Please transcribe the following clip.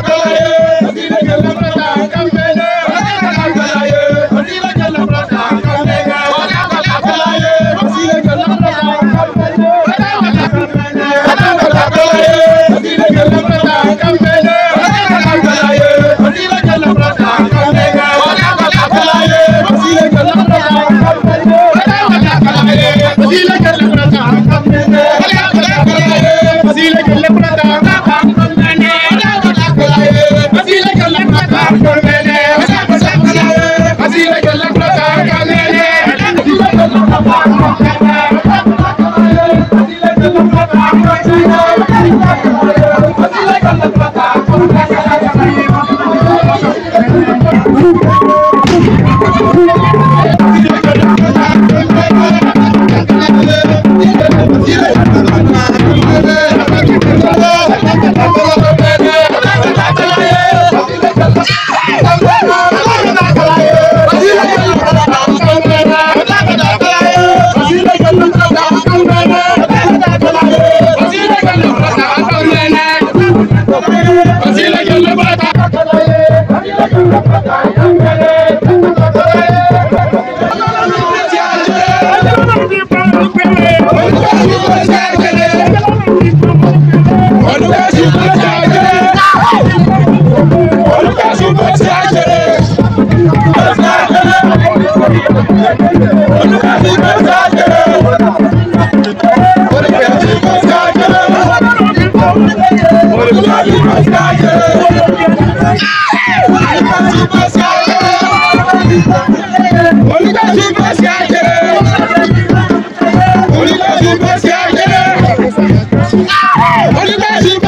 Capella Thank you. Olha o Brasil!